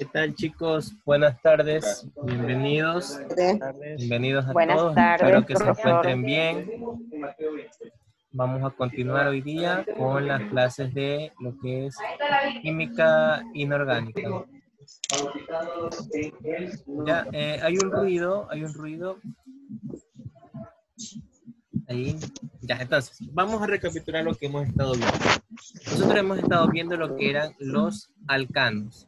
¿Qué tal chicos? Buenas tardes, bienvenidos. Bienvenidos a Buenas todos. tardes, Espero que se encuentren bien. Vamos a continuar hoy día con las clases de lo que es química inorgánica. Ya, eh, hay un ruido, hay un ruido. Ahí. Ya, entonces, vamos a recapitular lo que hemos estado viendo. Nosotros hemos estado viendo lo que eran los alcanos.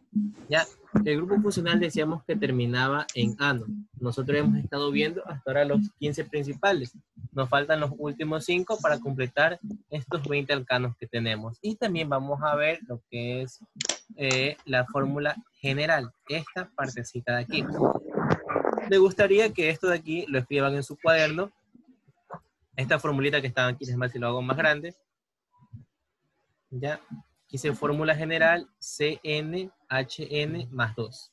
Ya, el grupo funcional decíamos que terminaba en ano. Nosotros hemos estado viendo hasta ahora los 15 principales. Nos faltan los últimos 5 para completar estos 20 alcanos que tenemos. Y también vamos a ver lo que es eh, la fórmula general, esta partecita de aquí. Me gustaría que esto de aquí lo escriban en su cuaderno. Esta formulita que estaba aquí, es más si lo hago más grande. Ya, aquí dice fórmula general CNHN más 2.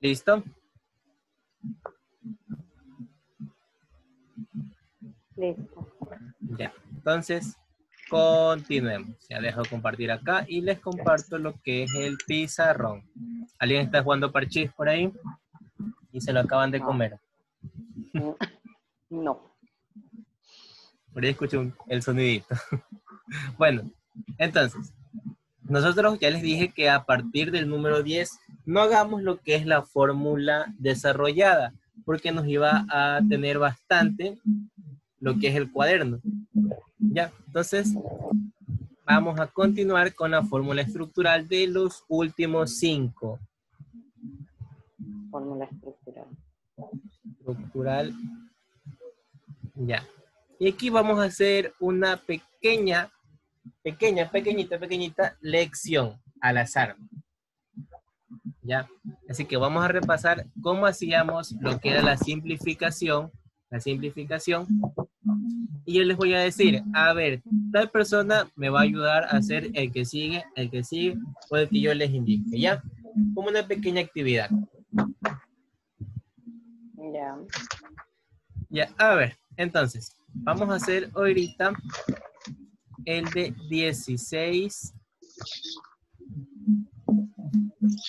¿Listo? Listo. Ya, entonces continuemos. Ya dejo de compartir acá y les comparto lo que es el pizarrón. ¿Alguien está jugando parchís por ahí? Y se lo acaban de comer. No. Por ahí escucho un- el sonidito. bueno, entonces, nosotros ya les dije que a partir del número 10 no hagamos lo que es la fórmula desarrollada, porque nos iba a tener bastante lo que es el cuaderno. Ya, entonces vamos a continuar con la fórmula estructural de los últimos cinco. Fórmula estructural. Estructural. Ya. Y aquí vamos a hacer una pequeña, pequeña, pequeñita, pequeñita lección al azar. Ya. Así que vamos a repasar cómo hacíamos lo que era la simplificación. La simplificación. Y yo les voy a decir, a ver, tal persona me va a ayudar a hacer el que sigue, el que sigue, o el que yo les indique, ¿ya? Como una pequeña actividad. Ya. Ya, a ver, entonces, vamos a hacer ahorita el de 16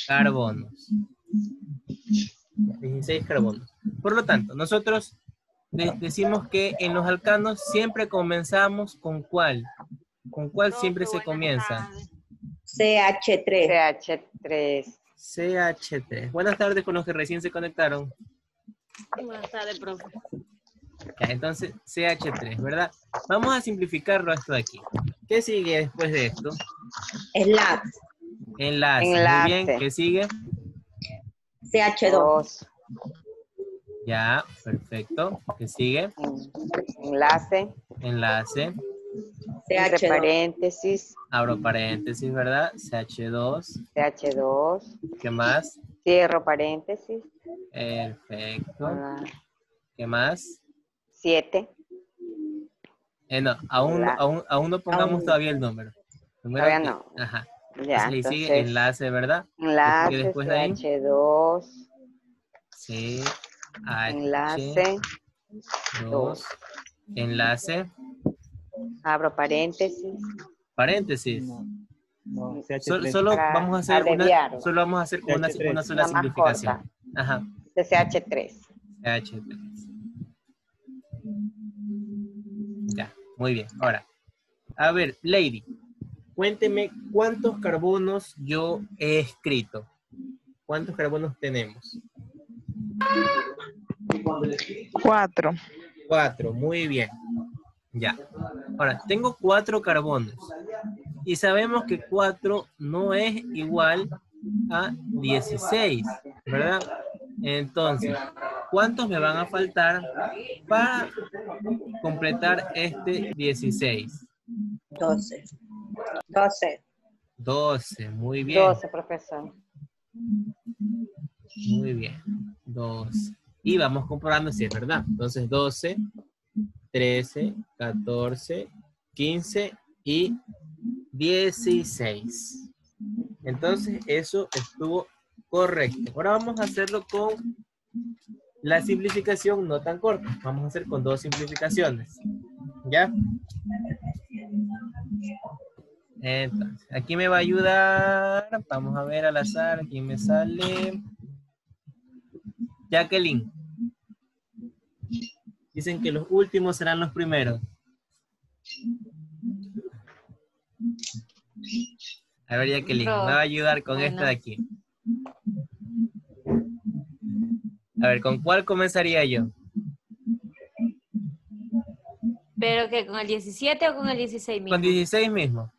carbonos. 16 carbonos. Por lo tanto, nosotros de- decimos que en los alcanos siempre comenzamos con cuál. ¿Con cuál siempre se comienza? CH3. CH3. CH3. Buenas tardes con los que recién se conectaron. Buenas tardes, profe. Ya, entonces, CH3, ¿verdad? Vamos a simplificarlo esto de aquí. ¿Qué sigue después de esto? Enlace. Muy Enlace. bien, ¿qué sigue? CH2. Ya, perfecto. ¿Qué sigue? Enlace. Enlace. Entre CH2. paréntesis. Abro paréntesis, ¿verdad? CH2. CH2. ¿Qué más? Cierro paréntesis. Perfecto. Ah, ¿Qué más? Siete. Eh, no, aún, aún, aún no pongamos Aún- todavía el número. Número Todavía no. Ajá. Ya. Entonces, sigue enlace, ¿verdad? enlace. después de ahí. CH2. H, Enlace. 2, enlace, Abro paréntesis. paréntesis. No, Sol- CH3. solo vamos a hacer una, solo vamos a hacer una, CH3. una sola Una simplificación. Ajá. De CH3. CH3. Ya, muy bien. Ahora, a ver, Lady, cuénteme cuántos carbonos yo he escrito. ¿Cuántos carbonos tenemos? Cuatro. Cuatro, muy bien. Ya. Ahora, tengo cuatro carbonos. Y sabemos que cuatro no es igual a 16, ¿verdad? Entonces, ¿cuántos me van a faltar para completar este 16? 12. 12. 12, muy bien. 12, profesor. Muy bien. 12. Y vamos comprobando si es verdad. Entonces, 12, 13, 14, 15 y 16. Entonces, eso estuvo correcto. Ahora vamos a hacerlo con la simplificación no tan corta. Vamos a hacer con dos simplificaciones. ¿Ya? Entonces, aquí me va a ayudar. Vamos a ver al azar. Aquí me sale. Jacqueline. Dicen que los últimos serán los primeros. A ver, Jacqueline, me va a ayudar con esta de aquí. A ver, ¿con cuál comenzaría yo? ¿Pero que con el 17 o con el 16 mismo? Con 16 mismo.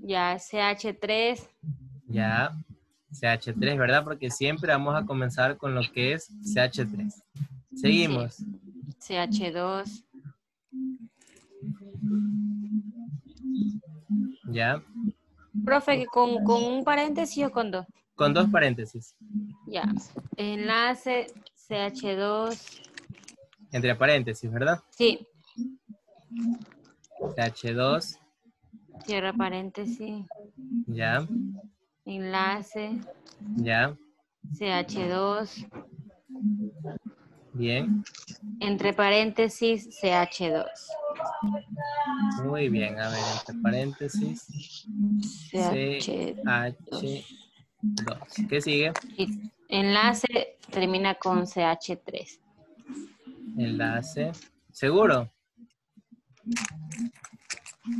Ya, CH3. Ya, CH3, ¿verdad? Porque siempre vamos a comenzar con lo que es CH3. Seguimos. CH2. Ya, Profe, ¿con, con un paréntesis o con dos? con dos paréntesis. Ya. Enlace CH2. Entre paréntesis, ¿verdad? Sí. CH2, Cierra paréntesis. ya, Enlace ya, CH2. bien. Entre paréntesis CH2. Muy bien, a ver, entre paréntesis, CH. CH2. ¿Qué sigue? Enlace termina con CH3. Enlace. ¿Seguro?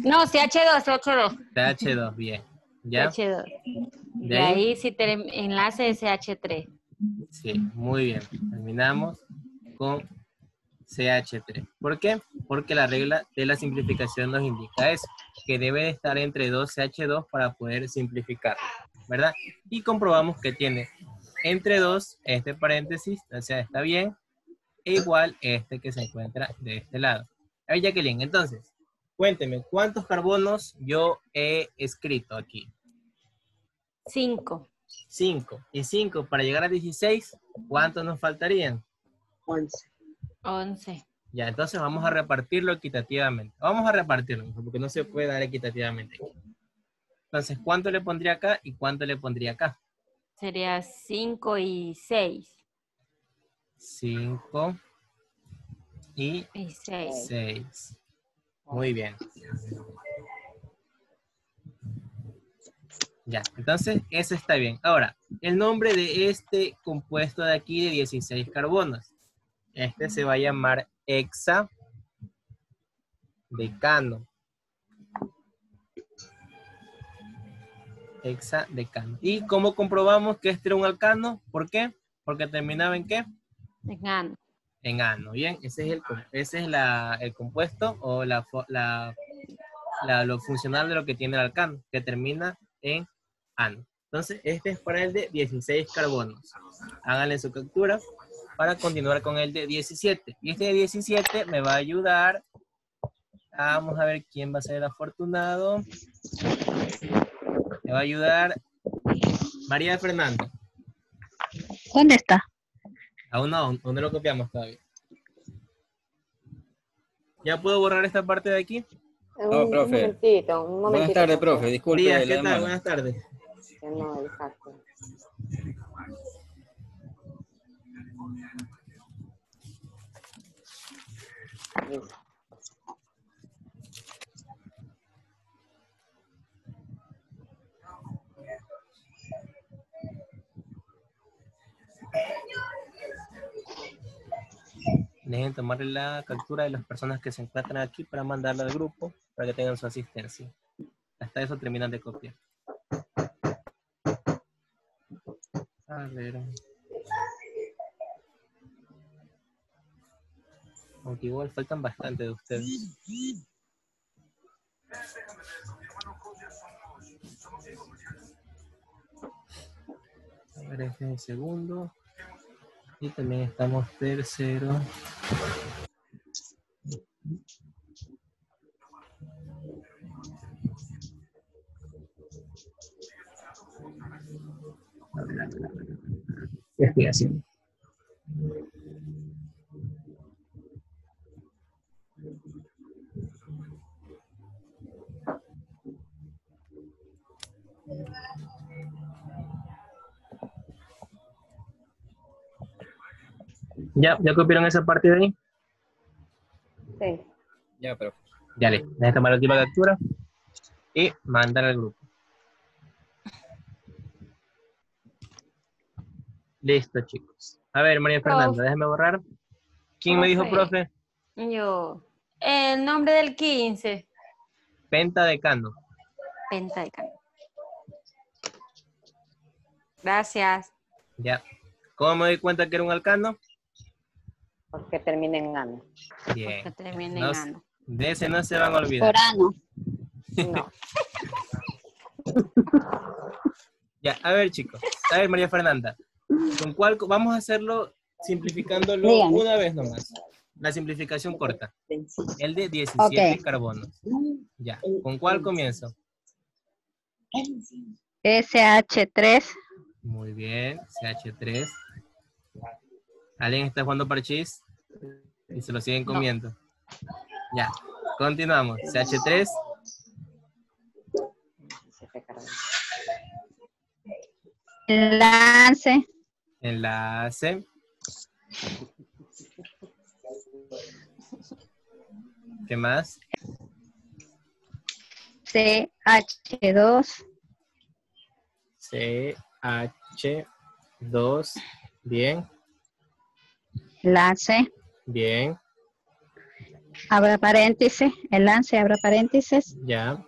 No, CH2, CH2. CH2, bien. ¿Ya? CH2. ¿De De ahí? ahí sí term- enlace de CH3. Sí, muy bien. Terminamos con CH3. ¿Por qué? Porque la regla de la simplificación nos indica eso, que debe de estar entre dos CH2 para poder simplificar, ¿verdad? Y comprobamos que tiene entre dos este paréntesis, o sea, está bien, e igual este que se encuentra de este lado. A Jacqueline, entonces, cuénteme, ¿cuántos carbonos yo he escrito aquí? 5. 5. Y 5 para llegar a 16, ¿cuántos nos faltarían? 11. 11. Ya, entonces vamos a repartirlo equitativamente. Vamos a repartirlo, porque no se puede dar equitativamente. aquí. Entonces, ¿cuánto le pondría acá y cuánto le pondría acá? Sería 5 y 6. 5 y Y 6. 6. Muy bien. Ya, entonces eso está bien. Ahora, el nombre de este compuesto de aquí de 16 carbonos. Este se va a llamar hexa decano. Hexadecano. ¿Y cómo comprobamos que este era un alcano? ¿Por qué? Porque terminaba en qué? Decano. En ano. Bien, ese es el, ese es la, el compuesto o la, la, la- lo funcional de lo que tiene el alcano, que termina en ano. Entonces, este es para el de 16 carbonos. Háganle su captura para continuar con el de 17. Y este de 17 me va a ayudar. Vamos a ver quién va a ser el afortunado. Me va a ayudar María Fernanda. ¿Dónde está? Aún no, aún no lo copiamos todavía. ¿Ya puedo borrar esta parte de aquí? Un, Oh, profe. momentito, un momentito. Buenas tardes, profe. Disculpe Díaz, ¿qué tal? Buenas tardes. Dejen tomarle la captura de las personas que se encuentran aquí para mandarla al grupo para que tengan su asistencia. Hasta eso terminan de copiar. A ver. Aunque igual faltan bastante de ustedes. A ver, este es el segundo. Y también estamos tercero. ¿Ya, ¿Ya copieron esa parte de ahí? Sí. Ya, pero. Dale, deja tomar la última captura y mandar al grupo. Listo, chicos. A ver, María. Fernanda, déjame borrar. ¿Quién me dijo, Profe. Yo. El nombre del 15. Pentadecano. Pentacano. Gracias. Ya. ¿Cómo me doy cuenta que era un alcano? Porque termina en ano. Bien. Que termine No en ano. De ese no se van a olvidar. No. Ya, a ver, chicos. A ver, María Fernanda. ¿Con cuál? Vamos a hacerlo simplificándolo Dígame. una vez nomás. La simplificación corta. El de 17 Ok. carbonos. Ya. ¿Con cuál comienzo? SH3. Muy bien. CH3. ¿Alguien está jugando parchís? Y se lo siguen comiendo. Ya. Continuamos. CH3. Se carga. Enlace. Enlace. ¿Qué más? CH2. CH2. Bien. Enlace. Bien. Abra paréntesis. Enlace, abra paréntesis. Ya.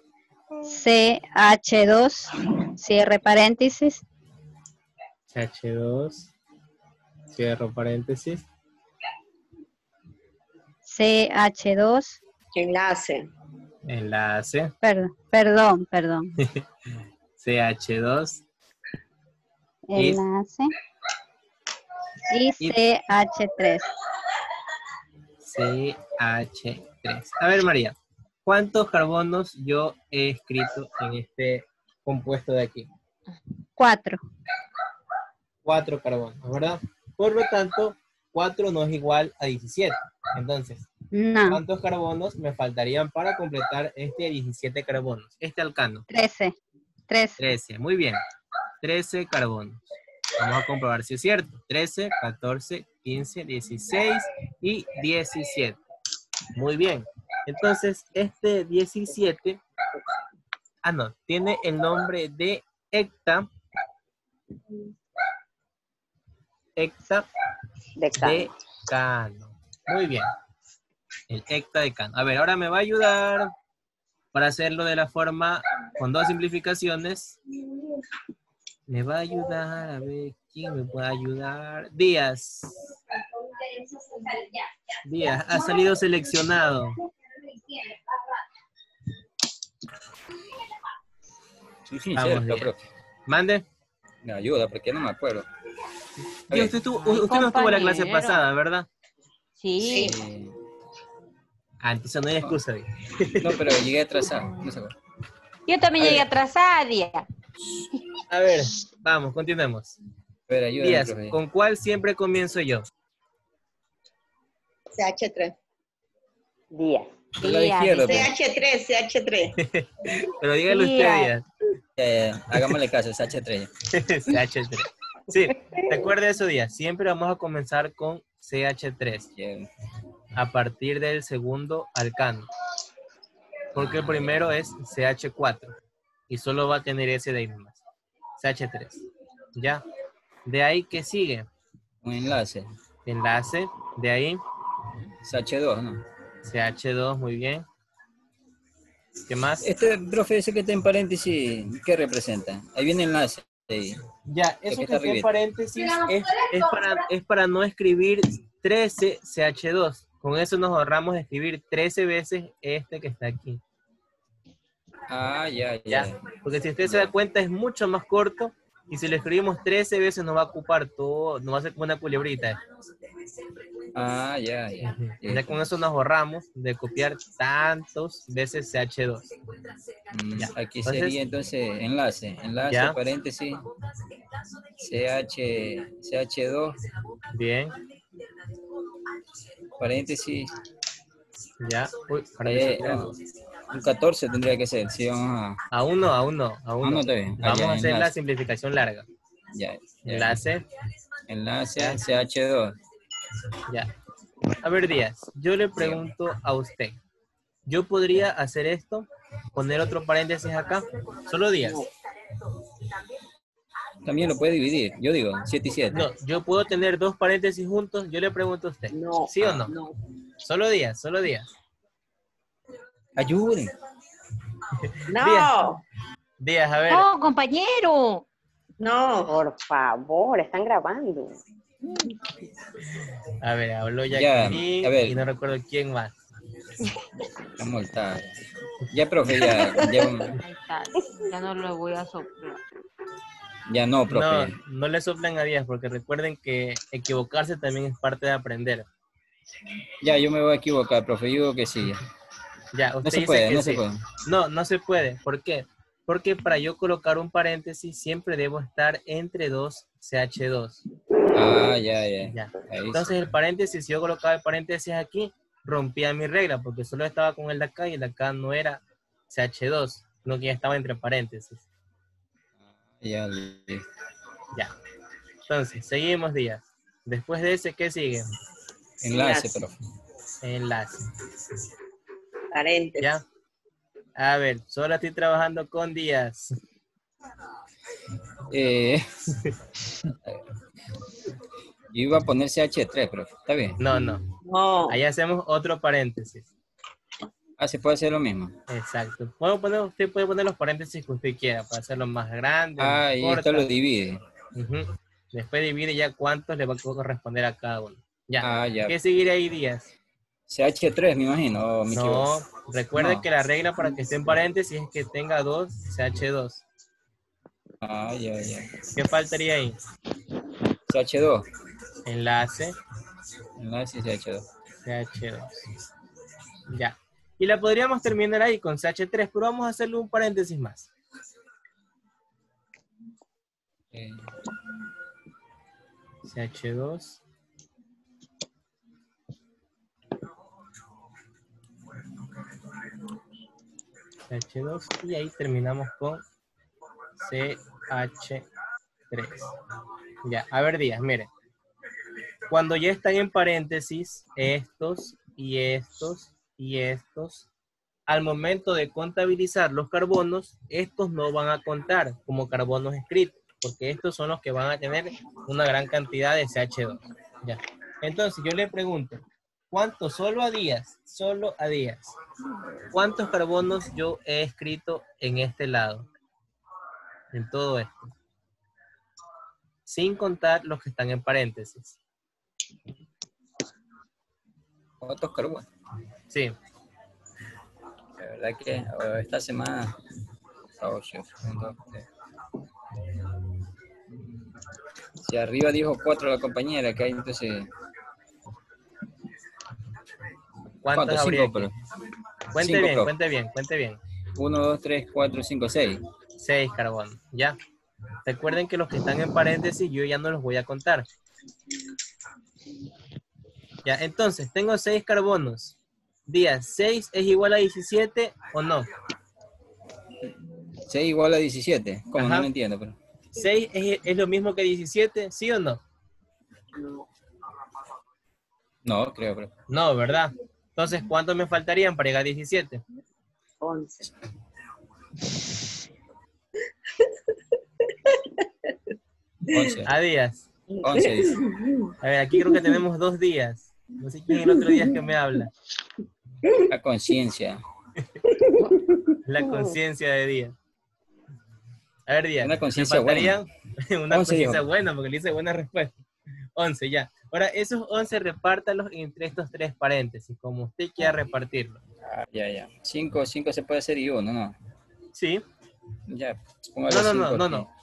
CH2. Cierre paréntesis. CH2. Cierro paréntesis. CH2. Enlace. Enlace. Perdón, perdón, perdón. CH2. Y- Enlace. Y Y- CH3. CH3. A ver, María. ¿Cuántos carbonos yo he escrito en este compuesto de aquí? 4. Cuatro carbonos, ¿verdad? Por lo tanto, 4 no es igual a 17. Entonces, No. ¿cuántos carbonos me faltarían para completar este 17 carbonos? Este alcano. 13. 13. 13, muy bien. 13 carbonos. Vamos a comprobar si es cierto. 13, 14, 15, 16 y 17. Muy bien. Entonces, este 17, ah, no, tiene el nombre de hecta. Hecta De cano. de cano. Muy bien. El hecta de cano. A ver, ahora me va a ayudar para hacerlo de la forma con dos simplificaciones. Me va a ayudar, a ver, ¿quién me puede ayudar? Díaz. Díaz, ha salido seleccionado. soy sincero, Vamos profe. Mande. Me ayuda porque no me acuerdo. Usted, estuvo- Ay, usted no estuvo en la clase pasada, ¿verdad? Sí. eh, Ah, entonces no hay excusa. Díaz. no, pero llegué atrasado. No sé. Yo también A llegué atrasada, Día. A ver, vamos, continuemos. Ayúdame, Díaz. ¿con cuál siempre comienzo yo? CH3. Día. Del lado Día, izquierdo, Día. pues. CH3, CH3. Pero dígale usted, Díaz. Díaz. Hagámosle caso, es H3. CH3. Sí, recuerde eso, Díaz. Siempre vamos a comenzar con CH3 Ya. a partir del segundo alcano. Porque el primero es CH4 y solo va a tener ese de ahí nomás. CH3. ¿Ya? De ahí, ¿qué sigue? Un enlace. Enlace. De ahí, Es H2, ¿no? CH2, muy bien. ¿Qué más? Este, profe, ese que está en paréntesis, ¿qué representa? Ahí viene enlace. Ya, eso que está en paréntesis es, es para, es para no escribir 13 CH2. Con eso nos ahorramos escribir 13 veces este que está aquí. Ah, ya, ¿ya? ya. Porque si usted se da cuenta es mucho más corto y si lo escribimos 13 veces nos va a ocupar todo, nos va a hacer como una culebrita. Ah, ya, ya. Ya con eso nos ahorramos de copiar tantos veces CH2. Mm, Ya. Aquí Entonces- sería entonces enlace. Enlace, Ya. paréntesis. CH, CH2, Bien, paréntesis. ya. Uy, Eh, no, un 14 tendría que ser. Sí, vamos a. A uno, a uno, a Ah, uno. no, está bien. Ah, Vamos ya, a hacer la simplificación larga. Ya, ya. Enlace, Enlace CH2. Ya. A ver, Díaz, yo le pregunto a usted. ¿Yo podría hacer esto? ¿Poner otro paréntesis acá? Solo Díaz. También lo puede dividir. Yo digo, 7 y 7. No, yo puedo tener dos paréntesis juntos. Yo le pregunto a usted. No. ¿Sí o no? No. Solo Díaz, solo Díaz. Ayuden. No. Díaz, a ver. No, compañero. No. Por favor, están grabando. A ver, habló Ya, Jacqueline a ver. y no recuerdo quién más. Ya, profe, ya, ya, Ahí está. Ya no lo voy a soplar. ya no, No, profe. no le soplen a Díaz porque recuerden que equivocarse también es parte de aprender. Ya, yo me voy a equivocar, profe. Yo digo que sí. Ya, No usted se dice puede, que no sí. se puede. No, no se puede. ¿Por qué? Porque para yo colocar un paréntesis siempre debo estar entre dos CH2. Ah, ya, ya. Ya. Entonces el paréntesis, si yo colocaba el paréntesis aquí, rompía mi regla porque solo estaba con el de acá y el de acá no era CH2, sino que ya estaba entre paréntesis. Ya, listo. Ya. Entonces, seguimos días. Después de ese, ¿qué sigue? Enlace, Enlace. profe. Enlace. Paréntesis. ¿Ya? A ver, solo estoy trabajando con días. Eh, yo iba a poner CH3, profe. ¿Está bien? No, no. No. Ahí hacemos otro paréntesis. Ah, se puede hacer lo mismo. Exacto. Puedo poner, usted puede poner los paréntesis que usted quiera para hacerlo más grande. Ah, más y corta. esto lo divide. Después divide ya cuántos le va a corresponder a cada uno. Ya. Ah, ya. ¿Qué seguirá ahí, Díaz? CH3, me imagino. me No, recuerde No. que la regla para que esté en paréntesis es que tenga dos CH2. Ah, ya, ya. ¿Qué faltaría ahí? CH2. Enlace Enlace y CH2. CH2. Ya. Y la podríamos terminar ahí con CH3, pero vamos a hacerle un paréntesis más. Eh, CH2. CH2 y ahí terminamos con CH3. Ya, a ver Díaz, mire. Cuando ya están en paréntesis estos y estos y estos, al momento de contabilizar los carbonos, estos no van a contar como carbonos escritos, porque estos son los que van a tener una gran cantidad de CH2. Ya. Entonces yo le pregunto, ¿cuántos solo a días? Solo a días. ¿Cuántos carbonos yo he escrito en este lado? En todo esto. Sin contar los que están en paréntesis. ¿Cuántos carbonos? Sí. La verdad que eh, esta semana. tres. Si arriba dijo cuatro la compañera, que hay entonces. ¿Cuántos Cinco, pero. Cuente Cinco, bien, cuente bien, cuente bien. Uno, dos, tres, cuatro, cinco, seis. Seis carbonos, ya. Recuerden que los que están en paréntesis yo ya no los voy a contar. Ya, entonces, tengo seis carbonos. Díaz, 6 es igual a 17 o no? 6 igual a 17. ¿Cómo? Ajá. No lo entiendo, pero. 6 es, es lo mismo que 17, ¿sí o no? No, creo, pero. No, ¿verdad? Entonces, ¿cuántos me faltarían para llegar a 17? 11. 11. A días. 11 dice. A ver, aquí creo que tenemos dos días. No sé quién es el otro día que me habla. La conciencia. La conciencia de Díaz. A ver, Díaz. Una conciencia faltarían Una 11 conciencia buena, porque le hice buena respuesta. 11, ya. Ahora, esos 11 repártalos entre estos tres paréntesis, como usted quiera repartirlos. Ah, ya, ya. 5, 5 se puede hacer y uno, ¿no? Sí. Ya. póngale No, no, no, no, no.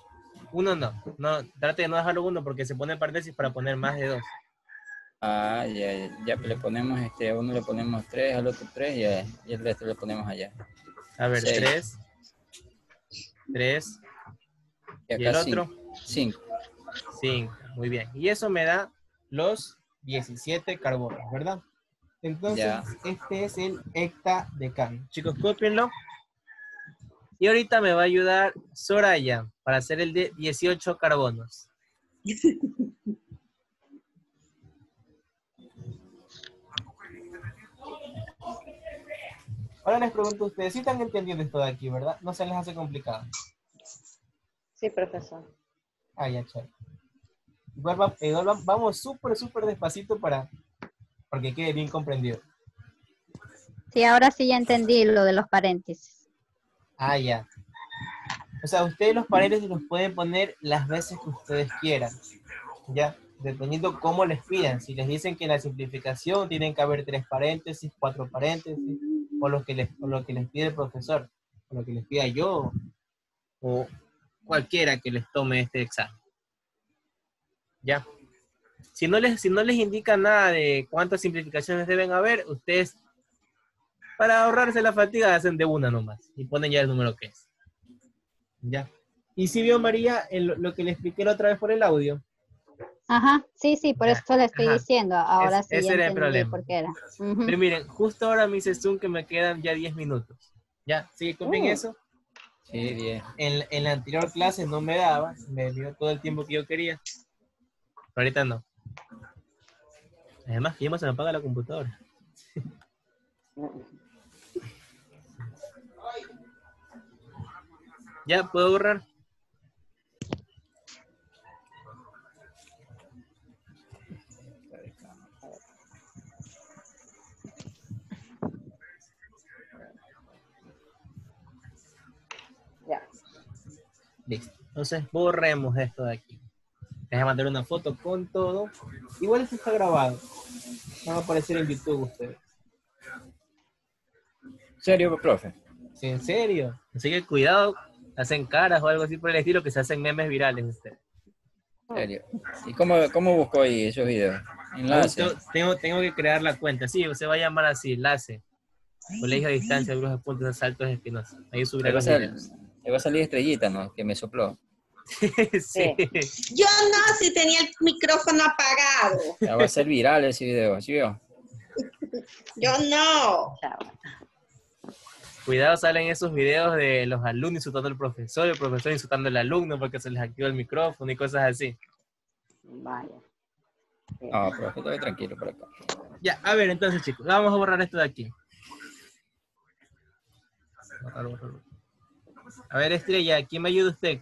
Uno no. no. Trate de no dejarlo uno porque se pone paréntesis para poner más de dos. Ah, ya, ya, ya, pues le ponemos, este, a uno le ponemos 3, al otro 3 ya, y el resto le ponemos allá. A ver, Seis. 3. 3. Y Y el otro, 5. 5. Muy bien. Y eso me da los 17 carbonos, ¿verdad? Entonces, Ya. este es el hectadecano. Chicos, cópienlo. Y ahorita me va a ayudar Soraya para hacer el de 18 carbonos. Ahora les pregunto a ustedes, si ¿sí están entendiendo esto de aquí, ¿verdad? No se les hace complicado. Sí, profesor. Ah, ya, chévere. Igual, igual vamos súper, súper despacito para, para que quede bien comprendido. Sí, ahora sí ya entendí lo de los paréntesis. Ah, ya. O sea, ustedes los paréntesis los pueden poner las veces que ustedes quieran. Ya, dependiendo cómo les pidan. Si les dicen que en la simplificación tienen que haber tres paréntesis, cuatro paréntesis, o lo que les, o lo que les pide el profesor, o lo que les pida yo, o cualquiera que les tome este examen. Ya. Si no les, si no les indica nada de cuántas simplificaciones deben haber, ustedes, para ahorrarse la fatiga, hacen de una nomás y ponen ya el número que es. Ya. Y si vio María en lo, que le expliqué la otra vez por el audio, Ajá, sí, sí, por Ya, eso le estoy ajá. diciendo. Ahora Ese- sí ese ya era el problema. por qué era. Ujú. pero miren, justo ahora me dice Zoom que me quedan ya 10 minutos. Ya, sigue conmigo Mm. eso. Sí, 10. En, en la anterior clase no me daba, me dio todo el tiempo que yo quería. Pero ahorita no. Además, que ya se me apaga la computadora. Ya, ¿puedo borrar? Ya. Listo. Entonces, borremos esto de aquí. Les voy a mandar una foto con todo. Igual esto está grabado. Va a aparecer en YouTube ustedes. ¿Serio, profe? Sí, en serio. Así que cuidado, hacen caras o algo así por el estilo que se hacen memes virales ustedes. ¿Serio? ¿Y cómo, cómo busco ahí esos videos? Enlace. Tengo, tengo, tengo que crear la cuenta. Sí, se va a llamar así, enlace. Colegio a distancia, grupos de puntos de saltos espinosos. Ahí a los sal- videos. te va a salir estrellita, ¿no? Que me sopló. sí. Yo no, si tenía el micrófono apagado. Ya va a ser viral ese video, ¿sí vio? Yo no. Cuidado, salen esos videos de los alumnos insultando al profesor, el profesor insultando al alumno porque se les activa el micrófono y cosas así. Vaya. No, profe, estoy tranquilo por acá. Ya, a ver, entonces chicos, vamos a borrar esto de aquí. A ver, Estrella, ¿quién me ayuda usted?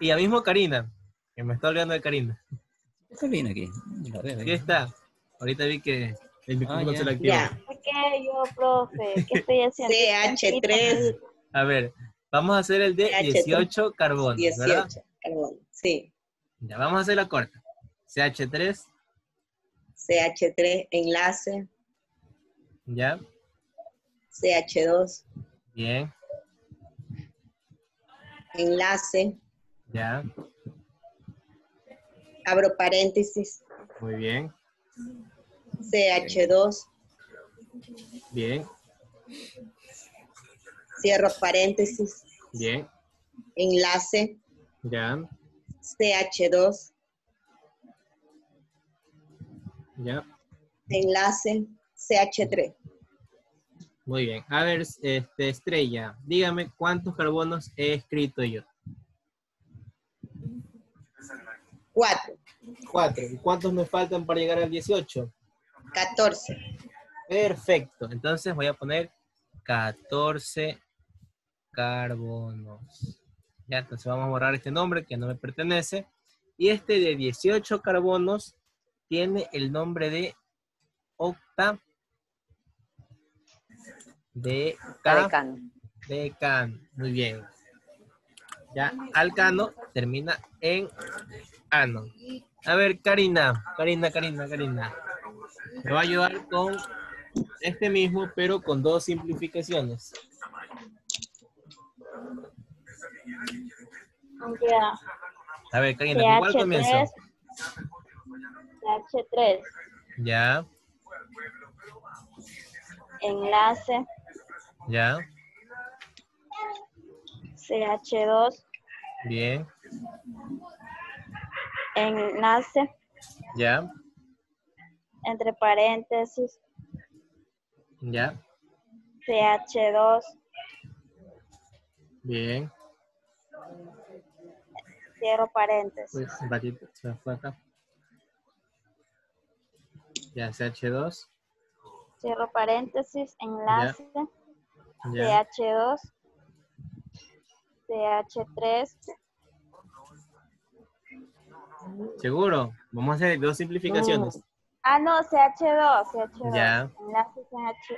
Y ya mismo Karina, que me está olvidando de Karina. ¿Qué viene aquí? La veo Aquí está. Ahorita vi que el micrófono Ah, se le activó. Ya. ¿Qué yo, profe? ¿Qué estoy haciendo? CH3 A ver, vamos a hacer el de CH3. 18 carbonos, ¿verdad? 18. Carbón. Sí. Ya, vamos a hacer la corta. CH3, CH3 enlace. ya, CH2 bien, enlace. ya, Abro paréntesis. muy bien, CH2 bien, cierro paréntesis. bien, Enlace. ya, CH2 ya, enlace. CH3. muy bien. A ver, este, Estrella, dígame cuántos carbonos he escrito yo. 4. Cuatro. ¿Y cuántos me faltan para llegar al 18? 14. Perfecto. Entonces voy a poner 14 carbonos. Ya, entonces vamos a borrar este nombre que no me pertenece. Y este de 18 carbonos tiene el nombre de octa de Cadecano. decano. Muy bien. Ya, alcano termina en ano. A ver, Karina, Karina, Karina, Karina. Me va a ayudar con este mismo, pero con dos simplificaciones. A ver, Karina, ¿con cuál comienzo? CH3, Ya, enlace, ya, CH2, bien, enlace, ya, entre paréntesis, ya, CH2, bien. cierro paréntesis. Pues un ratito, se me fue acá. Ya, CH2. Cierro paréntesis, enlace, Ya. CH2, CH3, ¿Seguro? Vamos a hacer dos simplificaciones. ah no, CH2, CH2, Ya. enlace CH,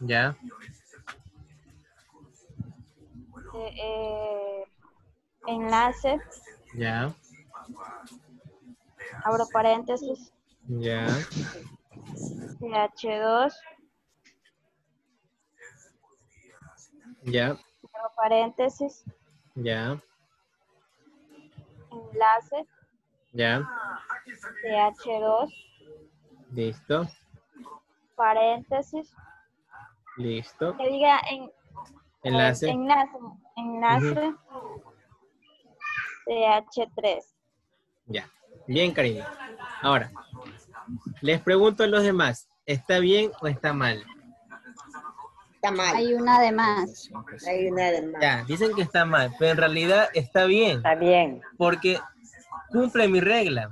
Ya. eh, eh, enlace, Ya. abro paréntesis, Ya. CH2, Ya. cierro paréntesis, Ya. Enlace, Ya. CH2, Listo. paréntesis, Listo. que diga en, Enlace. enlace, enlace, CH3. Ya. Bien, cariño. Ahora, les pregunto a los demás, ¿está bien o está mal? Está mal. Hay una de más. Hay una de más. Ya, dicen que está mal, pero en realidad está bien, Está bien. porque cumple mi regla.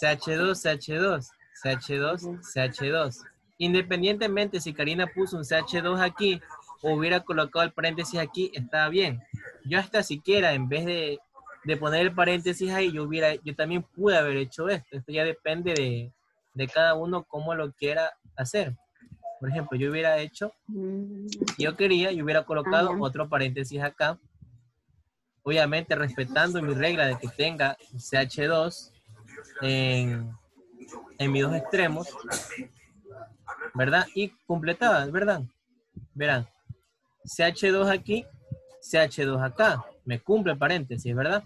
CH2, CH2, CH2, CH2. Independientemente si Karina puso un CH2 aquí o hubiera colocado el paréntesis aquí, estaba bien. Yo hasta siquiera, en vez de, de poner el paréntesis ahí, yo, hubiera, yo también pude haber hecho esto. Esto ya depende de, de cada uno cómo lo quiera hacer. Por ejemplo, yo hubiera hecho si yo quería, yo hubiera colocado Ajá. otro paréntesis acá. Obviamente respetando mi regla de que tenga CH2 en, en mis dos extremos. ¿Verdad? Y completada, ¿verdad? Verán. CH2 aquí, CH2 acá. Me cumple el paréntesis, ¿verdad?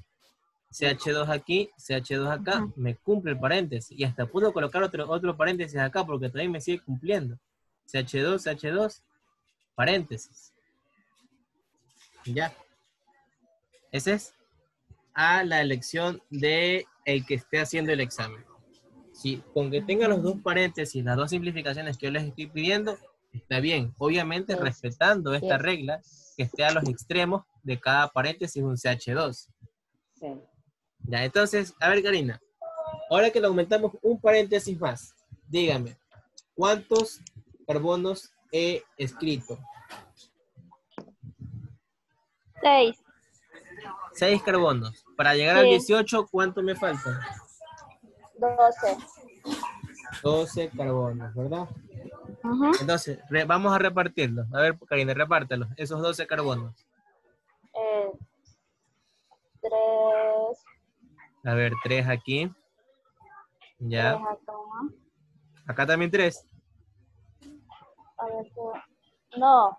CH2 aquí, CH2 acá, me cumple el paréntesis. Y hasta puedo colocar otro, otro paréntesis acá porque también me sigue cumpliendo. CH2, CH2, paréntesis. Ya. Ese es a la elección de el que esté haciendo el examen. Si con que tenga los dos paréntesis, las dos simplificaciones que yo les estoy pidiendo, está bien. Obviamente Sí. respetando esta Sí. regla que esté a los extremos de cada paréntesis un CH2. Sí. Ya, entonces, a ver, Karina. Ahora que le aumentamos un paréntesis más, dígame, ¿cuántos carbonos he escrito? 6. Seis carbonos. Para llegar al Sí. 18, ¿cuánto me falta? 12. 12 carbonos, ¿verdad? Ujú. Entonces, re- vamos a repartirlos. A ver, Karina, repártelos. Esos 12 carbonos. Eh, 3. A ver, 3 aquí. Ya. acá. Acá también 3. A ver, no.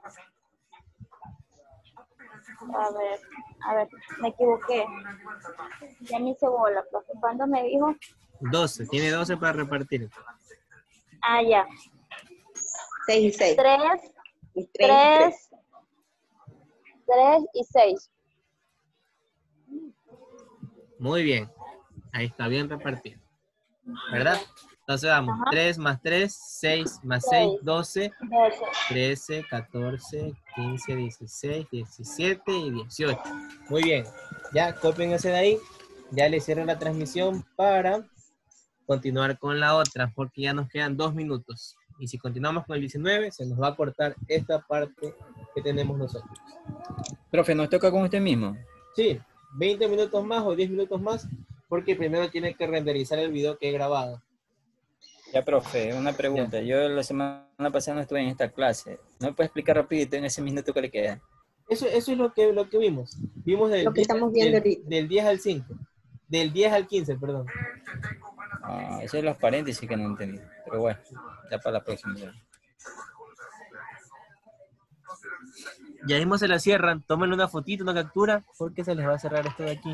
A ver, a ver, me equivoqué. Ya me hice bola, profe. ¿Cuándo me dijo? 12. Tiene 12 para repartir. Ah, ya. Seis y seis. 3, Y tres y tres. 3, 3 y 6. Muy bien. Ahí está bien repartido. ¿Verdad? Entonces vamos. Ajá. 3 más 3, 6 más 6, Seis. 12, 12. 13, 14, 15, 16, 17 y 18. Muy bien. Ya, cópiense de ahí. Ya le cierro la transmisión para continuar con la otra, porque ya nos quedan dos minutos. Y si continuamos con el 19, se nos va a cortar esta parte que tenemos nosotros. Profe, ¿nos toca con usted mismo? Sí, 20 minutos más o 10 minutos más, porque primero tiene que renderizar el video que he grabado. Ya, profe, una pregunta. Yo la semana pasada no estuve en esta clase. ¿No me puede explicar rapidito en ese minuto que le queda? Eso, eso es lo que, lo que vimos. Vimos del, Lo que estamos viendo del, del 10 al 5. Del 10 al 15, perdón. Ah, esos son los paréntesis que no entendí. Pero bueno, ya para la próxima. ya. Ya mismo se la cierran. Tomen una fotito, una captura, porque se les va a cerrar esto de aquí.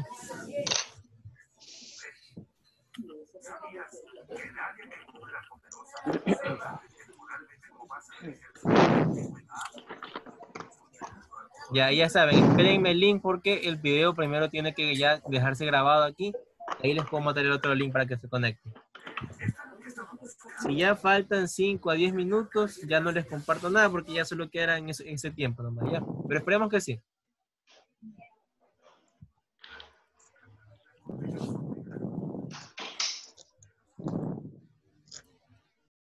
Ya, ya saben, espérenme el link porque el video primero tiene que ya dejarse grabado aquí. Ahí les puedo meter el otro link para que se conecten. Si ya faltan 5 a 10 minutos, ya no les comparto nada porque ya solo quedará en ese, ese tiempo nomás, ¿ya? Pero esperemos que sí.